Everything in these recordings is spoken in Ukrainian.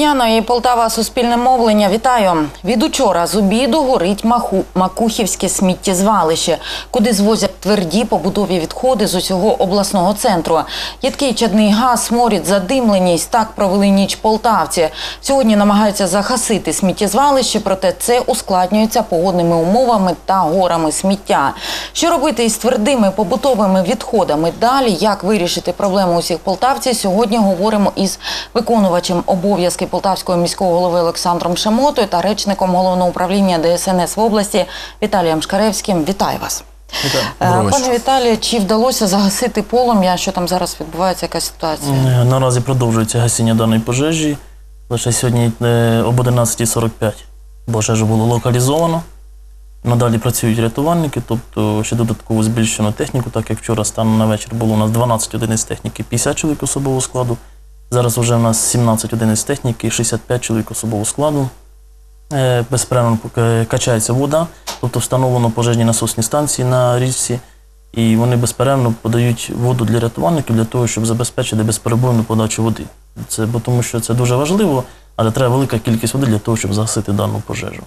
дня на і Полтава Суспільне мовлення. Вітаю. Від учора з обіду горить Маху, Макухівське сміттєзвалище, куди звозять тверді побутові відходи з усього обласного центру. Їдкий чадний газ, сморід, задимленість. Так провели ніч полтавці. Сьогодні намагаються загасити сміттєзвалище, проте це ускладнюється погодними умовами та горами сміття. Що робити із твердими побутовими відходами далі? Як вирішити проблему усіх полтавців? Сьогодні говоримо із виконувачем обов'язки полтавського міського голови Олександром Шамотою та речником головного управління ДСНС в області Віталієм Шкаревським. Вітаю вас. Вітаю. Е, Пане. Віталію, чи вдалося загасити полум'я? Що там зараз відбувається? Яка ситуація? Е, Наразі продовжується гасіння даної пожежі. Лише сьогодні е, об 11.45 пожежу було локалізовано. Надалі працюють рятувальники, тобто ще додатково збільшено техніку, так як вчора станом на вечір було у нас 12 одиниць техніки, 50 чоловік особового складу. Зараз вже у нас 17 одиниць техніки, 65 чоловік особового складу. Е, Безперервно поки качається вода, тобто встановлено пожежні насосні станції на річці, і вони безперервно подають воду для рятувальників для того, щоб забезпечити безперебойну подачу води. Це бо тому, що це дуже важливо, але треба велика кількість води для того, щоб загасити дану пожежу.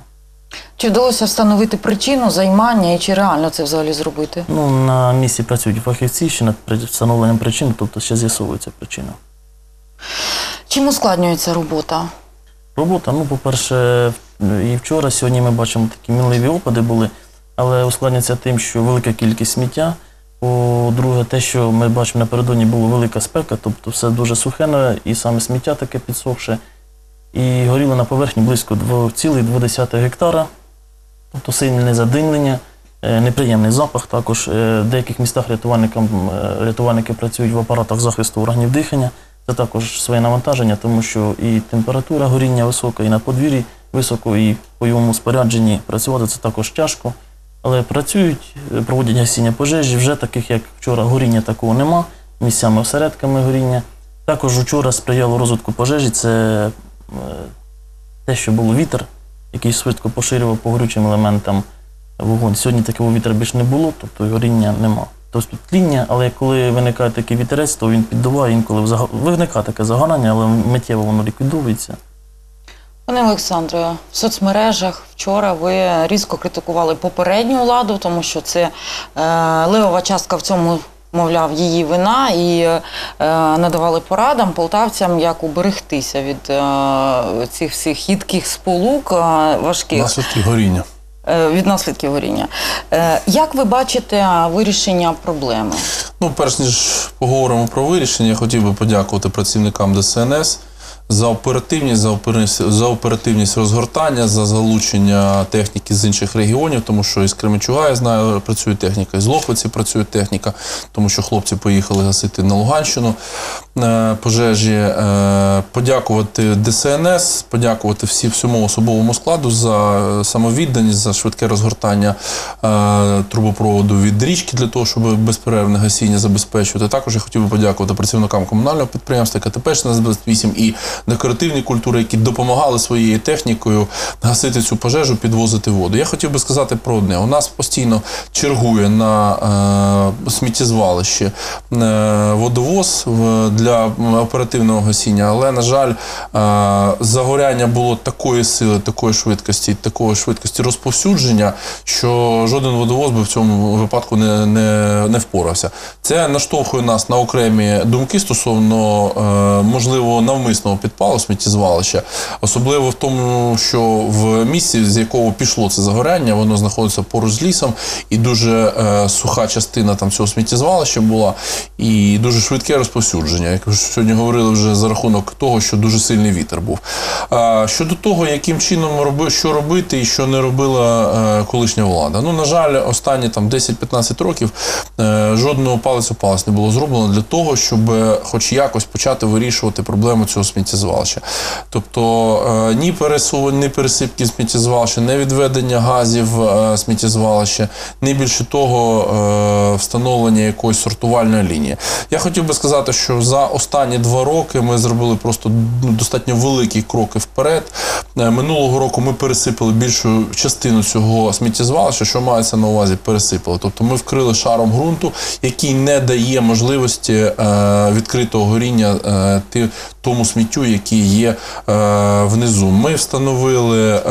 Чи вдалося встановити причину займання і чи реально це взагалі зробити? Ну, на місці працюють фахівці ще над встановленням причин, тобто ще з'ясовується причина. Чим ускладнюється робота? Робота, ну, по-перше, і вчора, сьогодні ми бачимо такі мінливі опади були, але ускладнюється тим, що велика кількість сміття. По-друге, те, що ми бачимо напередодні, була велика спека, тобто все дуже сухе, і саме сміття таке підсохше. І горіло на поверхні близько 2,2 гектара, тобто сильне задимлення, е, неприємний запах. Також е, в деяких містах е, рятувальники працюють в апаратах захисту органів дихання. Це також своє навантаження, тому що і температура горіння висока, і на подвір'ї високо, і в бойовому спорядженні працювати це також тяжко. Але працюють, е, проводять гасіння пожежі. Вже таких, як вчора, горіння такого нема, місцями осередками горіння. Також вчора сприяло розвитку пожежі. Це е, те, що був вітер, який швидко поширював по горючим елементам вогонь. Сьогодні такого вітру більше не було, тобто горіння нема. Тобто тління, але коли виникає такий вітерець, то він піддуває інколи виникає таке загорання, але миттєво воно ліквідовується. Пане Олександре, в соцмережах вчора ви різко критикували попередню владу, тому що це е, левова частка в цьому, мовляв, її вина, і е, надавали порадам полтавцям, як уберегтися від е, цих всіх їдких сполук е, важких. Наслідки горіння. Е, від наслідків горіння. Е, Як ви бачите вирішення проблеми? Ну, перш ніж поговоримо про вирішення, я хотів би подякувати працівникам ДСНС за оперативність, за оперативність, за оперативність розгортання, за залучення техніки з інших регіонів, тому що із Кременчуга, я знаю, працює техніка, із Лохвиці працює техніка, тому що хлопці поїхали гасити на Луганщину пожежі. Е, подякувати ДСНС, подякувати всі, всьому особовому складу за е, самовідданість, за швидке розгортання е, трубопроводу від річки для того, щоб безперервне гасіння забезпечувати. Також я хотів би подякувати працівникам комунального підприємства КТП 1628 і декоративні культури, які допомагали своєю технікою гасити цю пожежу, підвозити воду. Я хотів би сказати про одне: у нас постійно чергує на е, сміттєзвалище е, водовоз в- для оперативного гасіння, але на жаль, е, загоряння було такої сили, такої швидкості, такої швидкості розповсюдження, що жоден водовоз би в цьому випадку не, не, не впорався. Це наштовхує нас на окремі думки стосовно е, можливо навмисного підпалу сміттєзвалища, особливо в тому, що в місці, з якого пішло це загоряння, воно знаходиться поруч з лісом, і дуже е, суха частина там цього сміттєзвалища була, і дуже швидке розповсюдження. Як ви сьогодні говорили вже за рахунок того, що дуже сильний вітер був. А, щодо того, яким чином роби, що робити і що не робила е, колишня влада. Ну, на жаль, останні там 10-15 років е, жодного палець у палець не було зроблено для того, щоб хоч якось почати вирішувати проблему цього сміттєзвалища. Тобто е, ні пересування, ні пересипки сміттєзвалища, не відведення газів сміттєзвалища, не більше того, встановлення якоїсь сортувальної лінії. Я хотів би сказати, що за останні два роки ми зробили просто ну, достатньо великі кроки вперед. Е, Минулого року ми пересипали більшу частину цього сміттєзвалища, що мається на увазі пересипали. Тобто ми вкрили шаром ґрунту, який не дає можливості е, відкритого горіння е, тому сміттю, які є внизу. Ми встановили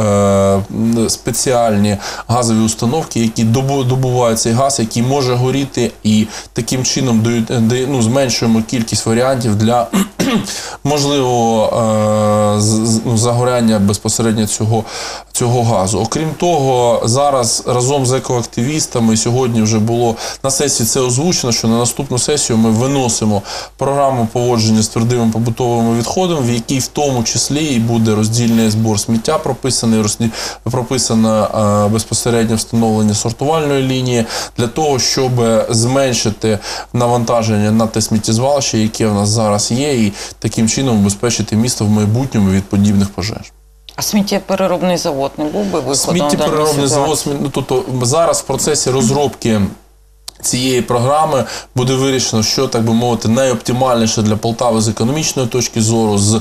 спеціальні газові установки, які добу- добувають цей газ, який може горіти, і таким чином дають, ну, зменшуємо кількість варіантів для можливого е, ну, загоряння безпосередньо цього, цього газу. Окрім того, зараз разом з екоактивістами сьогодні вже було на сесії це озвучено, що на наступну сесію ми виносимо програму поводження з твердими побутовими відходами, в якій в тому числі і буде роздільний збор сміття прописаний, прописано безпосереднє безпосередньо встановлення сортувальної лінії для того, щоб зменшити навантаження на те сміттєзвалище, яке в нас зараз є, і таким чином убезпечити місто в майбутньому від подібних пожеж. А сміттєпереробний завод не був би виходом Сміттєпереробний завод, ну, тобто зараз в процесі розробки. Цієї програми буде вирішено, що так би мовити, найоптимальніше для Полтави з економічної точки зору, з, е,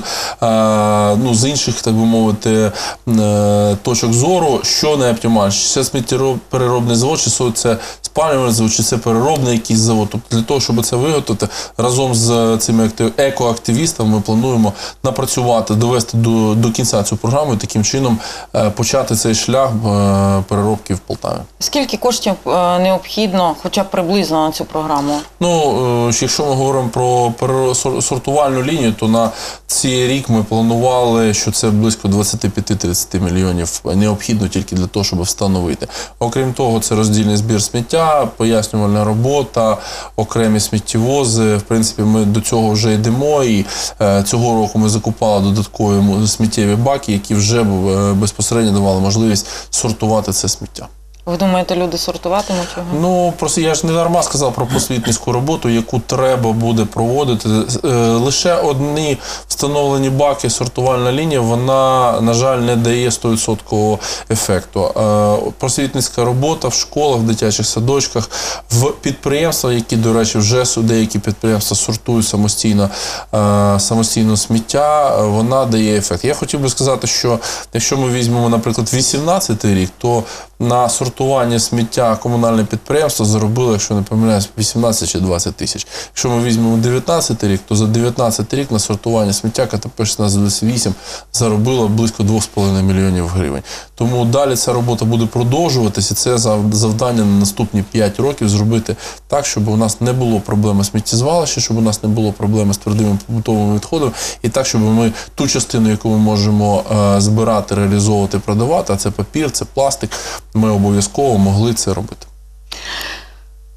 ну, з інших, так би мовити, е, точок зору, що найоптимальніше. Це сміттєпереробний завод, чи це- спалювальний завод, чи це переробний якийсь завод. Тобто для того, щоб це виготовити, разом з цими актив- екоактивістами ми плануємо напрацювати, довести до, до кінця цю програму і таким чином е, почати цей шлях е, переробки в Полтаві. Скільки коштів е, необхідно, хоча б приблизно на цю програму? Ну, е, якщо ми говоримо про пересортувальну лінію, то на цей рік ми планували, що це близько 25-30 мільйонів необхідно тільки для того, щоб встановити. Окрім того, це роздільний збір сміття, пояснювальна робота, окремі сміттєвози. В принципі, ми до цього вже йдемо. І е, цього року ми закупали додаткові сміттєві баки, які вже е, безпосередньо давали можливість сортувати це сміття. Ви думаєте, люди сортуватимуть його? Ну просто я ж не дарма сказав про просвітницьку роботу, яку треба буде проводити. Е, Лише одні встановлені баки, сортувальна лінія, вона, на жаль, не дає 100% ефекту. Е, Просвітницька робота в школах, в дитячих садочках, в підприємствах, які, до речі, вже деякі підприємства сортують самостійно, е, самостійно сміття, вона дає ефект. Я хотів би сказати, що якщо ми візьмемо, наприклад, 18 рік, то на сортування сміття комунальне підприємство заробило, якщо не помиляюсь, 18 чи 20 тисяч. Якщо ми візьмемо 19 рік, то за 19 рік на сортування сміття КТП 1628 заробило близько 2,5 мільйонів гривень. Тому далі ця робота буде продовжуватися. Це завдання на наступні 5 років зробити так, щоб у нас не було проблеми сміттєзвалища, щоб у нас не було проблеми з твердими побутовими відходами, і так, щоб ми ту частину, яку ми можемо е, збирати, реалізовувати, продавати, а це папір, це пластик, ми обов'язково могли це робити.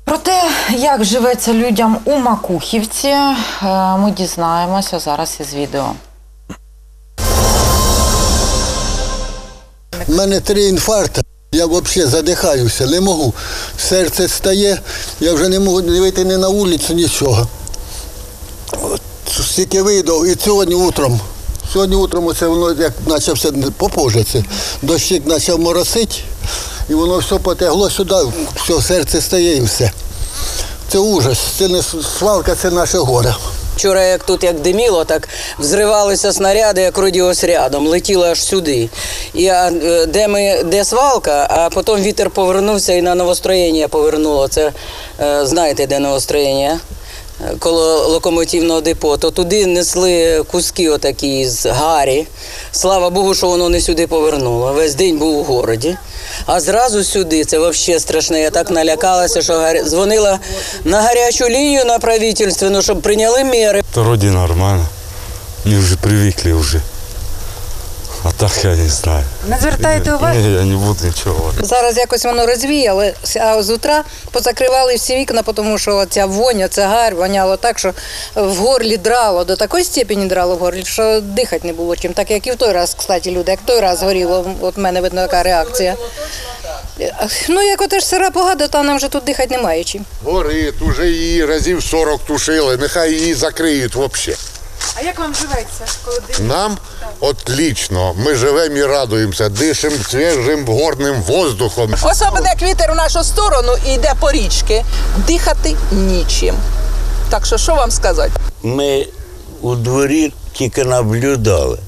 Про те, як живеться людям у Макухівці, е, ми дізнаємося зараз із відео. У мене три інфаркти. Я взагалі задихаюся, не можу. Серце стає, я вже не можу не вийти ні на вулицю, нічого. От, стільки вийду, і сьогодні утром. Сьогодні утром оце воно як почався попозже це. Дощик почав моросити, і воно все потегло сюди, все, серце стає і все. Це ужас, це не свалка, це наше горе. Вчора, як тут як диміло, так взривалися снаряди, як радіосрядом, летіли аж сюди. І а, е, де ми, де свалка, а потім вітер повернувся і на новостроєння повернуло. Це е, знаєте, де новостроєння? Коло локомотивного депо, то туди несли куски отакі з гарі. Слава Богу, що воно не сюди повернуло. Весь день був у городі. А зразу сюди це взагалі страшне. Я так налякалася, що гар... дзвонила на гарячу лінію на правительственну, щоб прийняли міри. То роді нормально. Ми вже привикли уже. Так я не знаю. Не звертаєте уваги? Ні, я не буду нічого. Зараз якось воно розвіялося, а з утра позакривали всі вікна, тому що ця воня, ця гарь воняло так, що в горлі драло, до такої степені драло в горлі, що дихати не було чим. Так як і в той раз, кстати, люди, як той раз горіло, от в мене видно така реакція. Ну, як оте ж сира погада, то нам вже тут дихати немає чим. Горить, уже її разів 40 тушили, нехай її закриють взагалі. А як вам живеться, коли дим? Нам отлично, ми живемо і радуємося, дишимо свіжим горним воздухом. Особливо як вітер в нашу сторону і йде по річки, дихати нічим. Так що що вам сказати? Ми у дворі тільки наблюдали.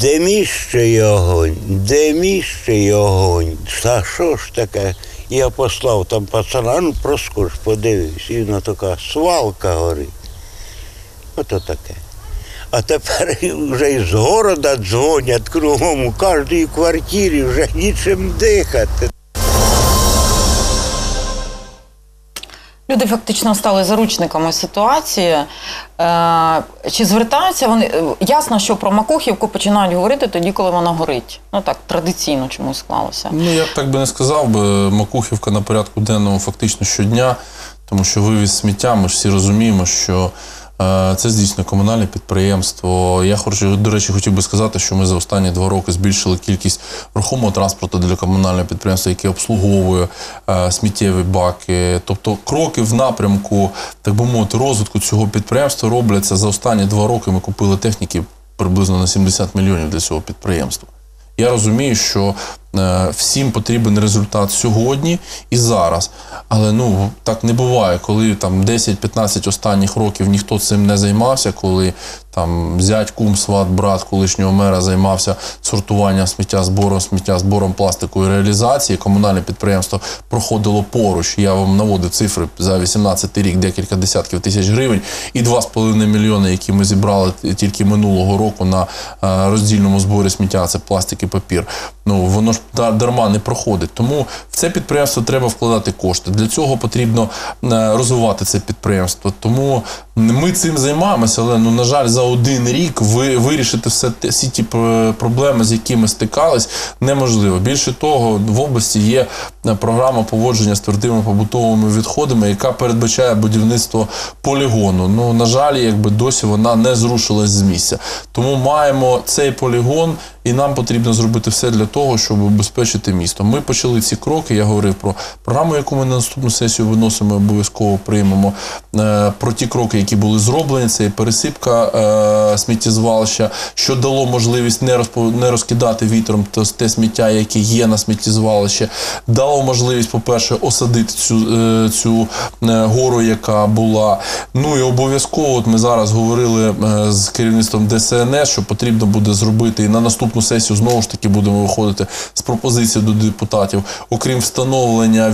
Де міще огонь, де міще огонь. Та що ж таке? Я послав там пацана, ну проскоч, подивився, і вона така свалка горить. Ото таке. А тепер вже із города дзвонять кругом у кожній квартирі вже нічим дихати. Люди фактично стали заручниками ситуації. Е, чи звертаються вони? е, Ясно, що про Макухівку починають говорити тоді, коли вона горить. Ну так, традиційно чомусь склалося. Ну, я б так би не сказав би. Макухівка на порядку денному фактично щодня, тому що вивіз сміття, ми ж всі розуміємо, що це здійснює комунальне підприємство. Я хочу, до речі, хотів би сказати, що ми за останні два роки збільшили кількість рухомого транспорту для комунального підприємства, яке обслуговує е, сміттєві баки. Тобто кроки в напрямку, так би мовити, розвитку цього підприємства робляться за останні два роки. Ми купили техніки приблизно на 70 мільйонів для цього підприємства. Я розумію, що е, всім потрібен результат сьогодні і зараз. Але ну так не буває, коли там 10-15 останніх років ніхто цим не займався, коли там зять, кум, сват, брат колишнього мера займався сортуванням сміття, збором сміття, збором пластику і реалізації. Комунальне підприємство проходило поруч. Я вам наводив цифри за 18 рік, декілька десятків тисяч гривень, і 2,5 мільйони, які ми зібрали тільки минулого року на е, роздільному зборі сміття, це пластик і папір. Ну воно ж дарма не проходить. Тому в це підприємство треба вкладати кошти. Для цього потрібно е, розвивати це підприємство. Тому ми цим займаємося, але ну на жаль, за один рік ви вирішити все те- всі ті проблеми, з якими стикались, неможливо. Більше того, в області є е, програма поводження з твердими побутовими відходами, яка передбачає будівництво полігону. Ну на жаль, якби досі вона не зрушилась з місця. Тому маємо цей полігон, і нам потрібно зробити все для того, щоб убезпечити місто. Ми почали ці кроки. Я говорив про програму, яку ми на наступну сесію виносимо, обов'язково приймемо. е, Про ті кроки, які були зроблені, це і пересипка е, сміттєзвалища, що дало можливість не розпо не розкидати вітром те, те сміття, яке є на сміттєзвалищі, дало можливість, по-перше, осадити цю, е, цю е, гору, яка була. Ну і обов'язково, от ми зараз говорили е, з керівництвом ДСНС, що потрібно буде зробити і на наступну сесію знову ж таки будемо виходити з пропозицією до депутатів, окрім встановлення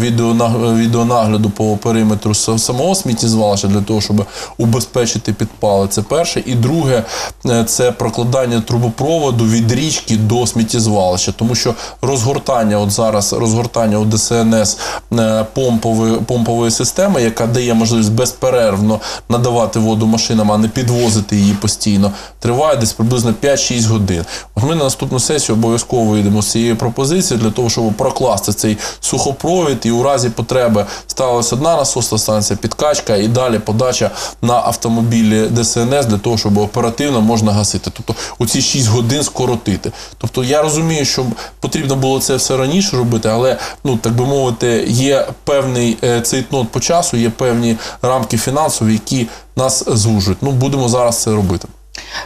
відеонагляду по периметру самого сміттєзвалища для того, щоб убезпечити підпали. Це перше. І друге, е, це прокладання трубопроводу від річки до сміттєзвалища, тому що розгортання, от зараз розгортання у ДСНС е, помпової, помпової системи, яка дає можливість безперервно надавати воду машинам, а не підвозити її постійно, триває десь приблизно 5-6 годин. Ми на наступну сесію обов'язково вийдемо з цією пропозицією для того, щоб прокласти цей сухопровід, і у разі потреби сталася одна насосна станція, підкачка і далі подача на автомобілі ДСНС для того, щоб оперативно можна гасити. Тобто у ці 6 годин скоротити. Тобто я розумію, що потрібно було це все раніше робити, але ну так би мовити, є певний е, цейтнот по часу, є певні рамки фінансові, які нас звужують. Ну будемо зараз це робити.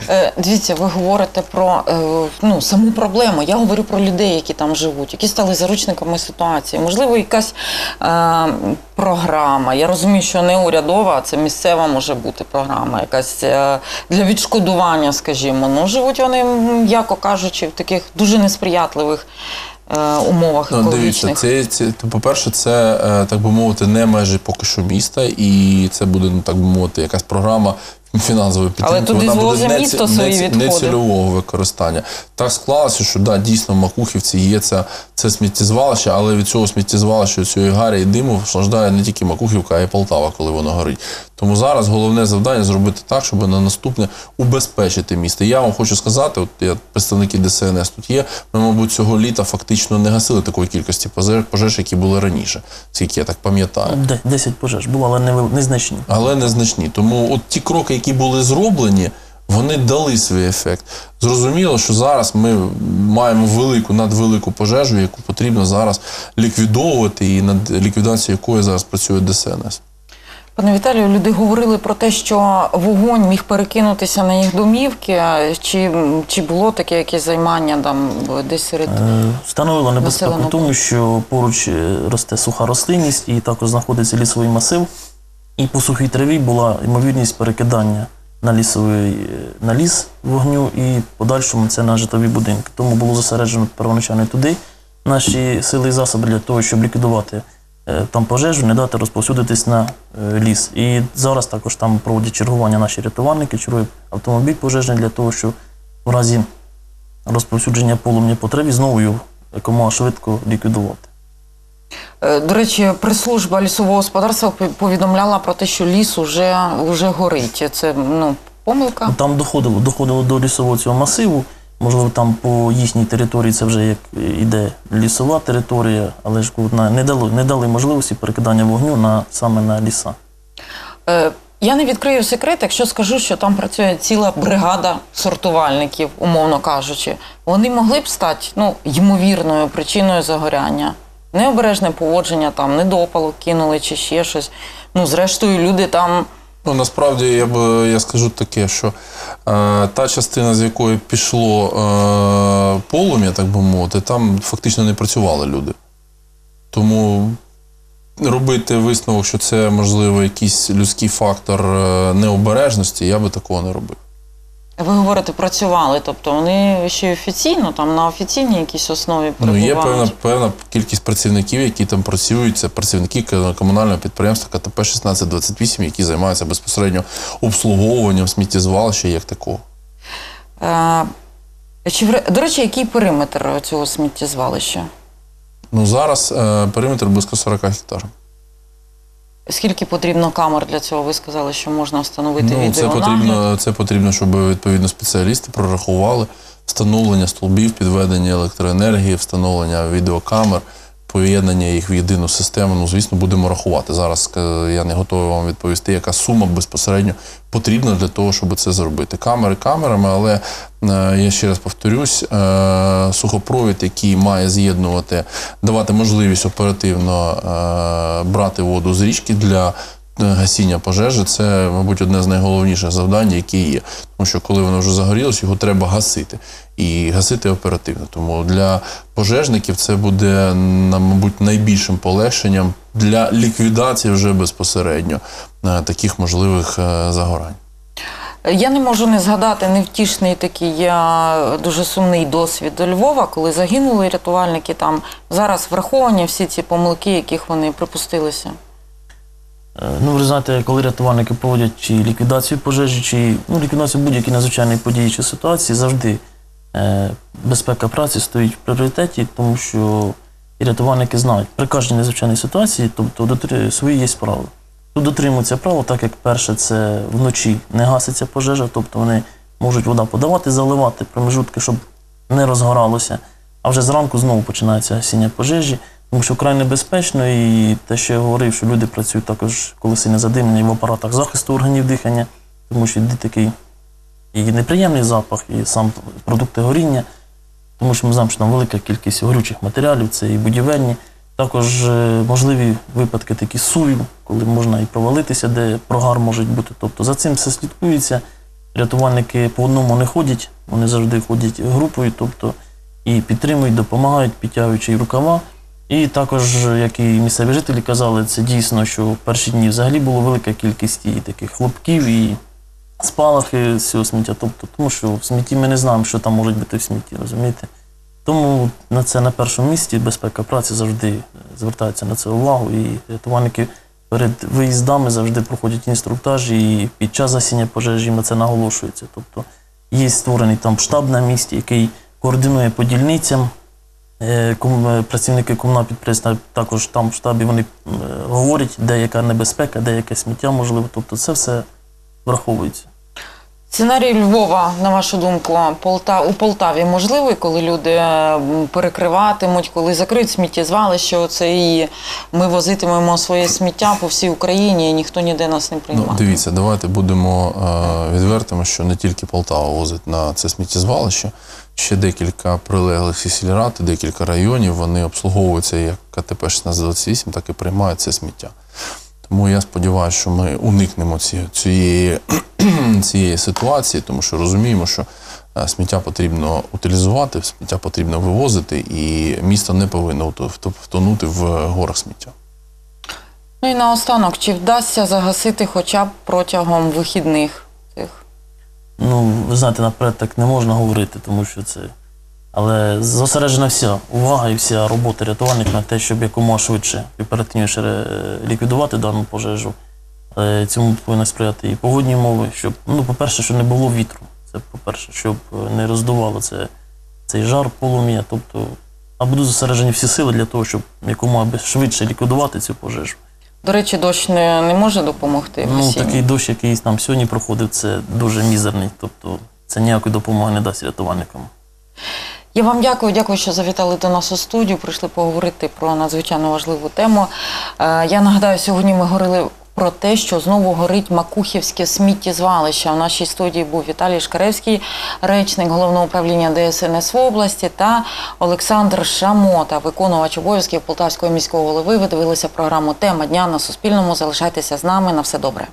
Е, Дивіться, ви говорите про е, ну, саму проблему. Я говорю про людей, які там живуть, які стали заручниками ситуації. Можливо, якась е, програма. Я розумію, що не урядова, а це місцева може бути програма, якась е, для відшкодування, скажімо. Ну, живуть вони, м'яко кажучи, в таких дуже несприятливих е, умовах Ну, дивіться, це, це по-перше, це так би мовити, не межі поки що міста, і це буде, ну так би мовити, якась програма фінансової підтримки. туди Вона буде не місто ці- свої не, відходи. не цільового використання. Так склалося, що да, дійсно в Макухівці є це, це сміттєзвалище, але від цього сміттєзвалища, цієї гарі і диму страждає не тільки Макухівка, а й Полтава, коли воно горить. Тому зараз головне завдання зробити так, щоб на наступне убезпечити місто. Я вам хочу сказати, от я представники ДСНС тут є. Ми, мабуть, цього літа фактично не гасили такої кількості пожеж, пожеж, які були раніше, скільки я так пам'ятаю. Де- 10 пожеж було, але не, незначні. Але незначні. Тому от ті кроки, які були зроблені, вони дали свій ефект. Зрозуміло, що зараз ми маємо велику, надвелику пожежу, яку потрібно зараз ліквідовувати, і над ліквідацією якої зараз працює ДСНС. Пане Віталію, люди говорили про те, що вогонь міг перекинутися на їх домівки. Чи, чи було таке якесь займання там десь серед Е, Встановила небезпеку тому, що поруч е, росте суха рослинність і також знаходиться лісовий масив. І по сухій траві була ймовірність перекидання на лісовий е, на ліс вогню і подальшому це на житлові будинки. Тому було зосереджено первоначально туди наші сили і засоби для того, щоб ліквідувати е, там пожежу, не дати розповсюдитись на е, ліс. І зараз також там проводять чергування наші рятувальники, чергує автомобіль пожежний для того, щоб в разі розповсюдження полум'я потребі знову його якомога швидко ліквідувати. Е, До речі, прес-служба лісового господарства повідомляла про те, що ліс уже, уже горить. Це ну, помилка. Там доходило, доходило до лісового цього масиву. Можливо, там по їхній території це вже як іде лісова територія, але ж не дали, не дали можливості перекидання вогню на саме на ліса. Е, Я не відкрию секрет, якщо скажу, що там працює ціла бригада сортувальників, умовно кажучи. Вони могли б стати ну, ймовірною причиною загоряння. Необережне поводження, там, недопалок кинули чи ще щось. Ну, зрештою, люди там Ну, насправді я б я скажу таке, що е, та частина, з якої пішло е, полум'я, так би мовити, там фактично не працювали люди. Тому робити висновок, що це, можливо, якийсь людський фактор е, необережності, я би такого не робив. Ви говорите, працювали, тобто вони ще й офіційно, там на офіційній якійсь основі Ну, є певна, певна кількість працівників, які там працюють. Це працівники комунального підприємства КТП 1628, які займаються безпосередньо обслуговуванням сміттєзвалища як такого. Е, чи, до речі, який периметр цього сміттєзвалища? Ну зараз е, периметр близько 40 гектарів. Скільки потрібно камер для цього? Ви сказали, що можна встановити Ну, це потрібно, це потрібно, щоб відповідно спеціалісти прорахували встановлення столбів, підведення електроенергії, встановлення відеокамер, поєднання їх в єдину систему. Ну, звісно, будемо рахувати. Зараз е, я не готовий вам відповісти, яка сума безпосередньо потрібна для того, щоб це зробити. Камери камерами, але е, я ще раз повторюсь, е, сухопровід, який має з'єднувати, давати можливість оперативно брати воду з річки для гасіння пожежі це, мабуть, одне з найголовніших завдань, які є. Тому що коли воно вже загорілось, його треба гасити. І гасити оперативно. Тому для пожежників це буде, мабуть, найбільшим полегшенням для ліквідації вже безпосередньо е, таких можливих е, загорань. Я не можу не згадати невтішний такий е, дуже сумний досвід до Львова, коли загинули рятувальники там. Зараз враховані всі ці помилки, яких вони припустилися. Е, Ну, ви знаєте, коли рятувальники проводять чи ліквідацію пожежі, чи ну, ліквідацію будь-якої надзвичайної події чи ситуації, завжди е, безпека праці стоїть в пріоритеті, тому що і рятувальники знають, при кожній надзвичайній ситуації, тобто свої є правила. Тут дотримуються правил, так як перше, це вночі не гаситься пожежа, тобто вони можуть вода подавати, заливати промежутки, щоб не розгоралося. А вже зранку знову починається гасіння пожежі, тому що вкрай небезпечно, і те, що я говорив, що люди працюють також, коли сильне задимлення і в апаратах захисту органів дихання, тому що йде такий і неприємний запах, і сам продукти горіння, тому що ми знаємо, що там велика кількість горючих матеріалів, це і будівельні. Також е, можливі випадки такі сувів, коли можна і провалитися, де прогар може бути. Тобто за цим все слідкується. Рятувальники по одному не ходять, вони завжди ходять групою, тобто і підтримують, допомагають, підтягуючи рукава. І також, як і місцеві жителі казали, це дійсно, що в перші дні взагалі було велика кількість і таких хлопків, і спалахи з цього сміття. Тобто, тому що в смітті ми не знаємо, що там може бути в смітті, розумієте? Тому на це на першому місці безпека праці завжди звертається на це увагу. І рятувальники перед виїздами завжди проходять інструктажі, і під час засіння пожежі на це наголошується. Тобто є створений там штаб на місці, який координує по дільницям. Е, е, Працівники комунального підприємства також там в штабі вони е, говорять, де яка небезпека, де яке сміття можливо. Тобто це все враховується. Сценарій Львова, на вашу думку, Полта... у Полтаві можливий, коли люди перекриватимуть, коли закриють сміттєзвалище, оце і ми возитимемо своє сміття по всій Україні, і ніхто ніде нас не Ну, приймає. дивіться, давайте будемо е, відвертими, що не тільки Полтава возить на це сміттєзвалище, ще декілька прилеглих сільрад, декілька районів, вони обслуговуються як КТП 1628, так і приймають це сміття. Тому я сподіваюся, що ми уникнемо цієї, цієї ситуації, тому що розуміємо, що е, сміття потрібно утилізувати, сміття потрібно вивозити, і місто не повинно вто- вто- втонути в горах сміття. Ну і наостанок, чи вдасться загасити хоча б протягом вихідних цих? Ну, ви знаєте, наперед так не можна говорити, тому що це Але зосереджена вся увага і вся робота рятувальників на те, щоб якомога швидше і оперативніше е, ліквідувати дану пожежу. Е, Цьому повинні сприяти і погодні умови, щоб, ну, по-перше, щоб не було вітру. Це по-перше, щоб не роздувало це, цей жар, полум'я. Тобто, а будуть зосереджені всі сили для того, щоб якомога швидше ліквідувати цю пожежу. До речі, дощ не, не може допомогти в Ну, осінні? такий дощ, який там сьогодні проходив, це дуже мізерний. Тобто це ніякої допомоги не дасть рятувальникам. Я вам дякую, дякую, що завітали до нас у студію. Прийшли поговорити про надзвичайно важливу тему. Е, Я нагадаю, сьогодні ми говорили про те, що знову горить Макухівське сміттєзвалище. У нашій студії був Віталій Шкаревський, речник головного управління ДСНС в області, та Олександр Шамота, виконувач обов'язків Полтавського міського голови. Ви дивилися програму Тема дня на Суспільному. Залишайтеся з нами. На все добре.